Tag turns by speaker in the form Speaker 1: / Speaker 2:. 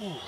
Speaker 1: Ooh.